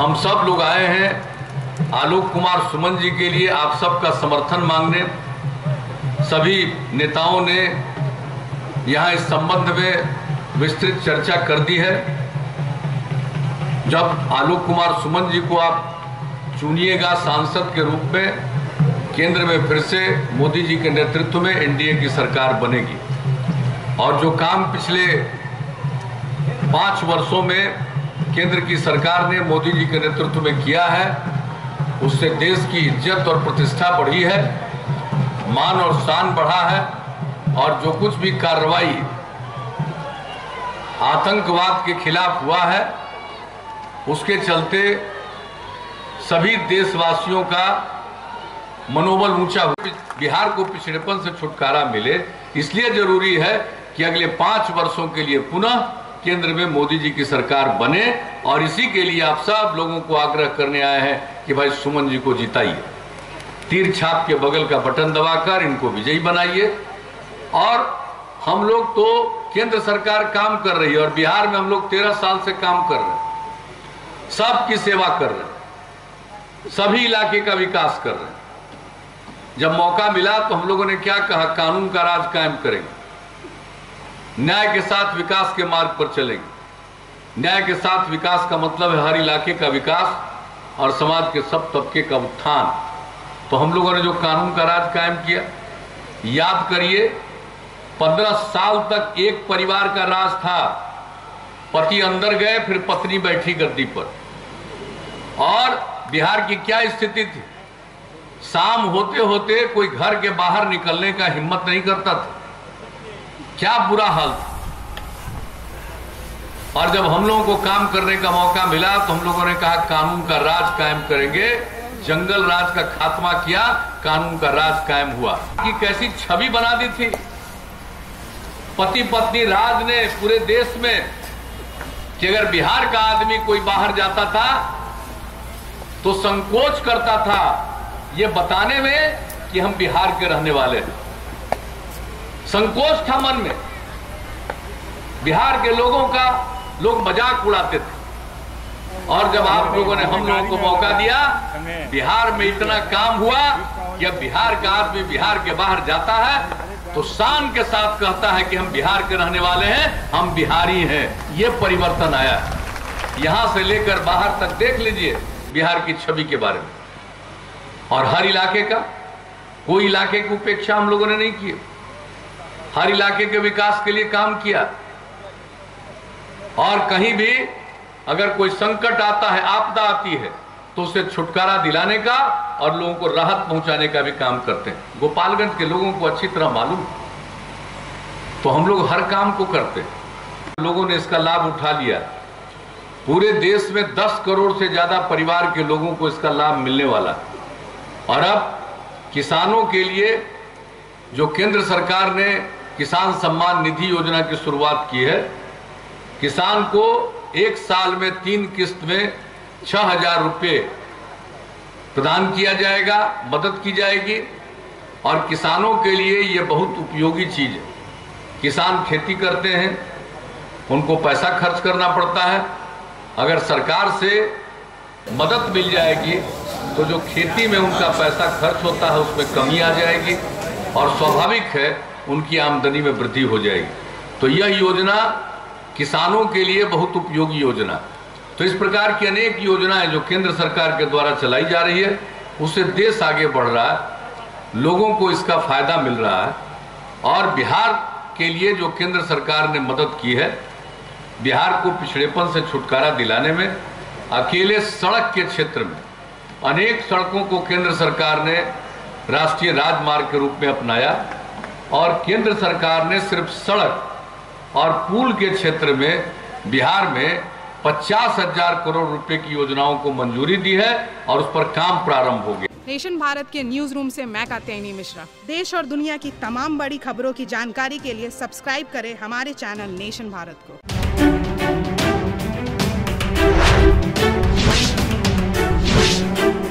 हम सब लोग आए हैं। आलोक कुमार सुमन जी के लिए आप सबका समर्थन मांगने। सभी नेताओं ने यहाँ इस संबंध में विस्तृत चर्चा कर दी है। जब आलोक कुमार सुमन जी को आप चुनिएगा सांसद के रूप में, केंद्र में फिर से मोदी जी के नेतृत्व में एनडीए की सरकार बनेगी। और जो काम पिछले पाँच वर्षों में केंद्र की सरकार ने मोदी जी के नेतृत्व में किया है। उससे देश की इज़्ज़त और प्रतिष्ठा बढ़ी है, मान और शान बढ़ा है, और जो कुछ भी कार्रवाई आतंकवाद के खिलाफ हुआ है, उसके चलते सभी देशवासियों का मनोबल ऊँचा हो। बिहार को पिछड़ेपन से छुटकारा मिले, इसलिए ज़रूरी है कि अगले पाँच वर्षों के लिए पुनः केंद्र में मोदी जी की सरकार बने और इसी के लिए आप सब लोगों को आग्रह करने आए हैं कि भाई सुमन जी को जिताइए। तीर छाप के बगल का बटन दबाकर इनको विजयी बनाइए। और हम लोग तो केंद्र सरकार काम कर रही है और बिहार में हम लोग तेरह साल से काम कर रहे हैं। सबकी सेवा कर रहे हैं। सभी इलाके का विकास कर रहे हैं। जब मौका मिला तो हम लोगों ने क्या कहा? कानून का राज कायम करेंगे। न्याय के साथ विकास के मार्ग पर चलेंगे। न्याय के साथ विकास का मतलब है हर इलाके का विकास और समाज के सब तबके का उत्थान। तो हम लोगों ने जो कानून का राज कायम किया, याद करिए, पंद्रह साल तक एक परिवार का राज था। पति अंदर गए, फिर पत्नी बैठी गद्दी पर। और बिहार की क्या स्थिति थी? शाम होते होते कोई घर के बाहर निकलने का हिम्मत नहीं करता था। क्या बुरा हाल था? और जब हम लोगों को काम करने का मौका मिला तो हम लोगों ने कहा, कानून का राज कायम करेंगे। जंगल राज का खात्मा किया, कानून का राज कायम हुआ। कि कैसी छवि बना दी थी। पति पत्नी राज ने पूरे देश में कि अगर बिहार का आदमी कोई बाहर जाता था तो संकोच करता था। ये बताने में कि हम बिहार के रहने वाले हैं। संकोच था मन में। बिहार के लोगों का लोग मज़ाक उड़ाते थे। और जब आप लोगों ने हम लोगों को मौका दिया, बिहार में इतना काम हुआ कि अब बिहार का आदमी बिहार के बाहर जाता है तो शान के साथ कहता है कि हम बिहार के रहने वाले हैं, हम बिहारी हैं। ये परिवर्तन आया यहाँ से लेकर बाहर तक देख लीजिए बिहार की छवि के बारे में। और हर इलाके का, कोई इलाके की उपेक्षा हम लोगों ने नहीं की। हर इलाके के विकास के लिए काम किया। और कहीं भी अगर कोई संकट आता है, आपदा आती है तो उसे छुटकारा दिलाने का और लोगों को राहत पहुँचाने का भी काम करते हैं। गोपालगंज के लोगों को अच्छी तरह मालूम। तो हम लोग हर काम को करते हैं। लोगों ने इसका लाभ उठा लिया। पूरे देश में 10 करोड़ से ज़्यादा परिवार के लोगों को इसका लाभ मिलने वाला और अब किसानों के लिए जो केंद्र सरकार ने किसान सम्मान निधि योजना की शुरुआत की है। किसान को एक साल में तीन किस्त में छह हज़ार रुपये प्रदान किया जाएगा, मदद की जाएगी, और किसानों के लिए ये बहुत उपयोगी चीज़ है। किसान खेती करते हैं, उनको पैसा खर्च करना पड़ता है। अगर सरकार से मदद मिल जाएगी तो जो खेती में उनका पैसा खर्च होता है, उसमें कमी आ जाएगी, और स्वाभाविक है उनकी आमदनी में वृद्धि हो जाएगी। तो यह योजना किसानों के लिए बहुत उपयोगी योजना। तो इस प्रकार की अनेक योजनाएँ जो केंद्र सरकार के द्वारा चलाई जा रही है, उससे देश आगे बढ़ रहा है, लोगों को इसका फ़ायदा मिल रहा है। और बिहार के लिए जो केंद्र सरकार ने मदद की है, बिहार को पिछड़ेपन से छुटकारा दिलाने में, अकेले सड़क के क्षेत्र में, अनेक सड़कों को केंद्र सरकार ने राष्ट्रीय राजमार्ग के रूप में अपनाया। और केंद्र सरकार ने सिर्फ़ सड़क और पुल के क्षेत्र में, बिहार में पचास हज़ार करोड़ रुपए की योजनाओं को मंजूरी दी है और उस पर काम प्रारंभ हो गया। नेशन भारत के न्यूज़ रूम से मैं कात्यायनी मिश्रा। देश और दुनिया की तमाम बड़ी खबरों की जानकारी के लिए सब्सक्राइब करें हमारे चैनल नेशन भारत को।